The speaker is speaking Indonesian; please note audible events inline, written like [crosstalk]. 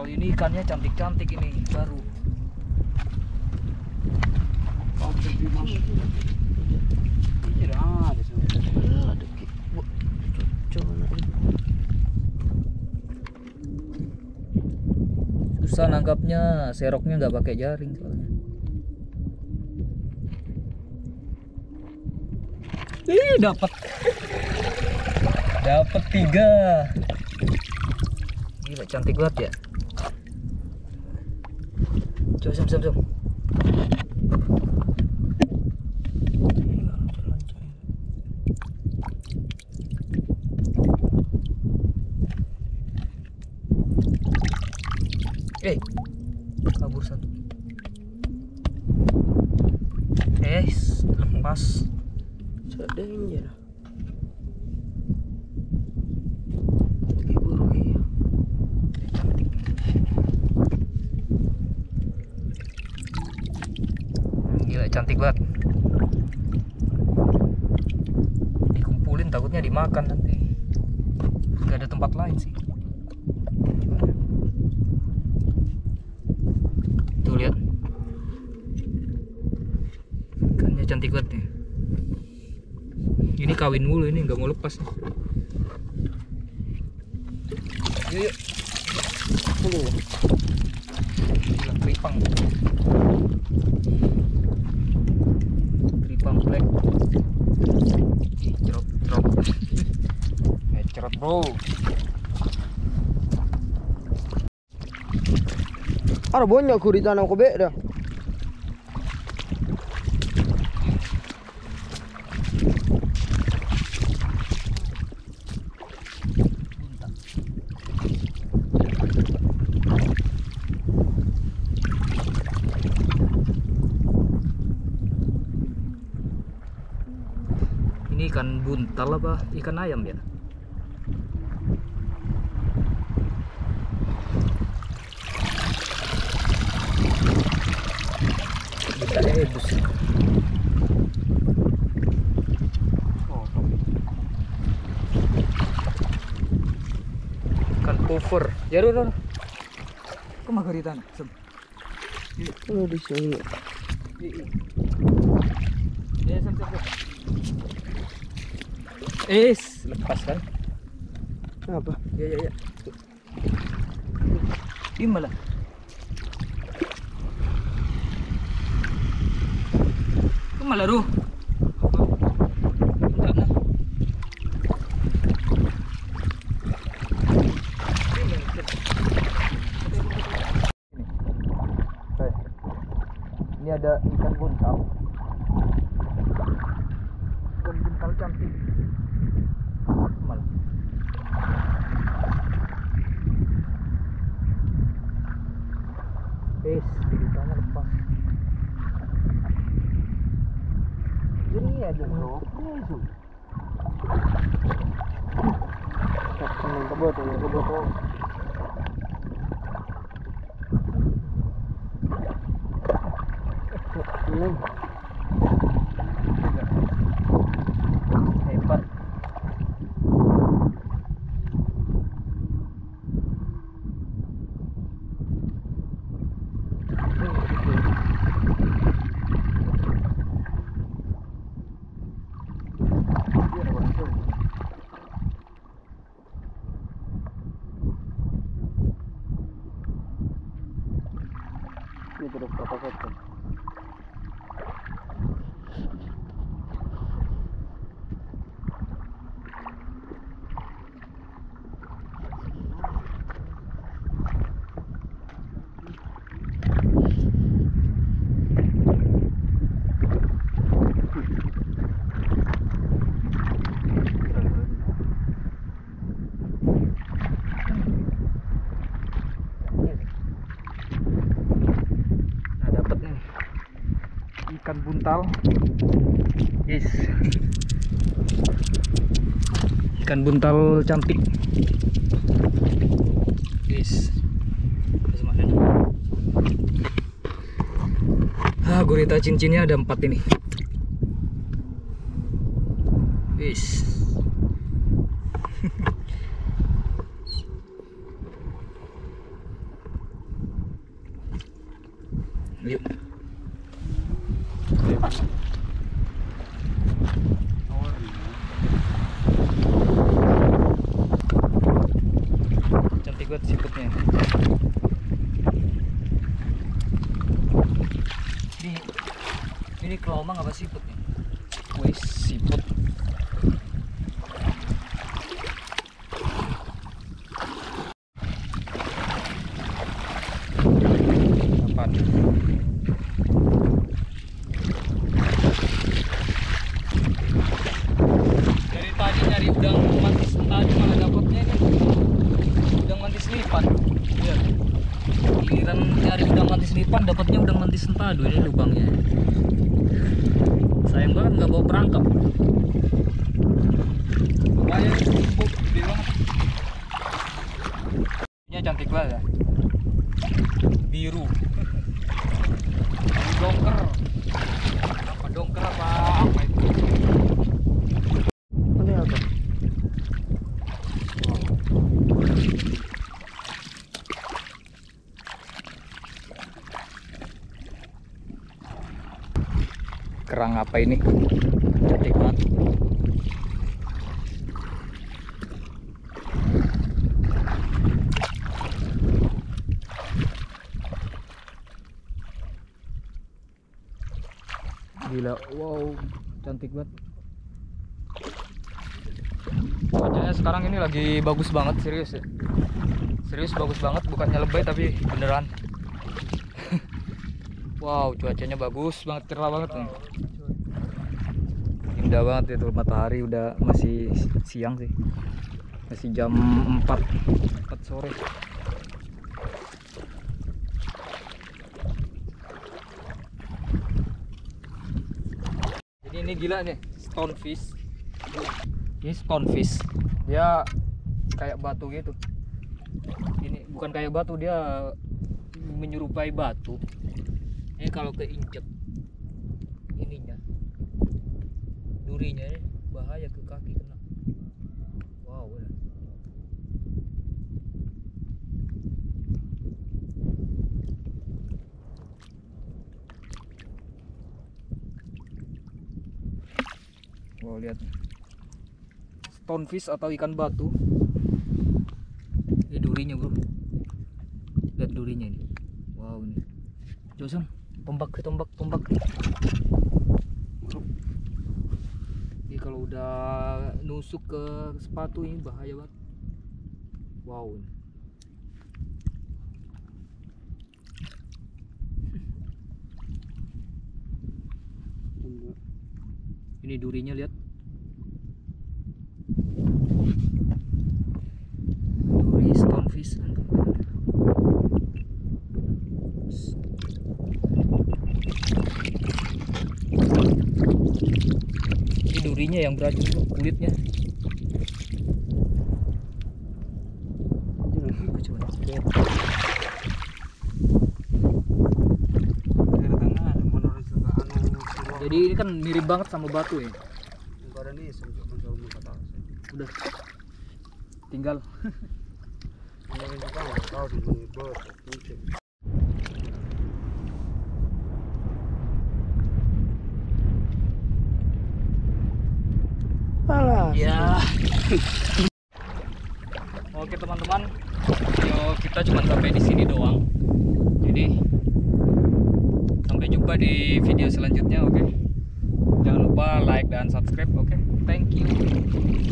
Kalau ini ikannya cantik-cantik ini baru. Susah nangkapnya, seroknya nggak pakai jaring soalnya. Ih, dapat. Dapat tiga. Gila cantik banget ya. Coba sem sem. Eh, kabur satu. Eh, lepas. Sadain ya. Lagi buru iya. Gila cantik banget. Dikumpulin takutnya dimakan nanti. Gak ada tempat lain sih. Tuh lihat. Ikannya cantik banget nih. Ini kawin mulu ini nggak mau lepas nih. Yuk, yuk. Ini Gila. Black. Ih, cerot, cerot. [laughs] Eh, cerot bro. Ada banyak ku di tanah kobek dah. Ini ikan buntal apa ikan ayam ya? Bisa ebus. Ikan puffer. Ya, Ru. Kok magaritan? Sem. Oh di sini. Ya, sem, sem, Es, lepas kan? Apa? Ya, ya, ya. Di malah. Ke malah ruh. Ini ada ikan buntal. Ikan buntal cantik. Malah. Es, beritanya lepas. Ini ada bro. Ini itu. Tak senang kebot ya kebot. oh. Ini Hebat. Ini terus apa saja. Nah, dapat nih ikan buntal. Yes. Ikan buntal cantik. Yes. Ah, gurita cincinnya ada empat ini. Yes. Yuk. Cantik banget siputnya. Ini ini kelomang apa siput nih? Wih, siput. Dari tadi nyari udang mantis malah dapatnya kan udang mantis lipan. Iya. Giliran nyari udang mantis lipan dapatnya udang mantis sentadu ini lubangnya. Sayang banget nggak bawa perangkap. Lumayan empuk, gede banget. Ini cantik banget ya. Biru. Dongker. Apa dongker apa apa itu? Ini apa? Kerang apa ini? Cantik banget. Gila, wow, cantik banget. Cuacanya sekarang ini lagi bagus banget, serius ya. Serius bagus banget, bukannya lebay tapi beneran. Wow, cuacanya bagus banget, cerah banget nih. Indah banget itu matahari udah masih siang sih. Masih jam 4 4 sore. Jadi ini gila nih, stonefish. Ini stonefish. Dia kayak batu gitu. Ini bukan kayak batu, dia menyerupai batu. Ini kalau keinjek ininya durinya ini bahaya ke kaki kena. Wow. ya. Wow, lihat. Stonefish atau ikan batu. Ini durinya, Bro. Lihat durinya ini. Wow, ini. Josem, tombak ke tombak, tombak. Ini kalau udah nusuk ke sepatu ini bahaya banget. Wow. Ini durinya lihat. Duri stonefish. Ini durinya yang beracun tuh, kulitnya. Coba. Jadi ini kan mirip banget sama batu ya. Udah. Tinggal. Ya. Oke teman-teman, video kita cuma sampai di sini doang. Jadi sampai jumpa di video selanjutnya, oke? Jangan lupa like dan subscribe, oke? Thank you.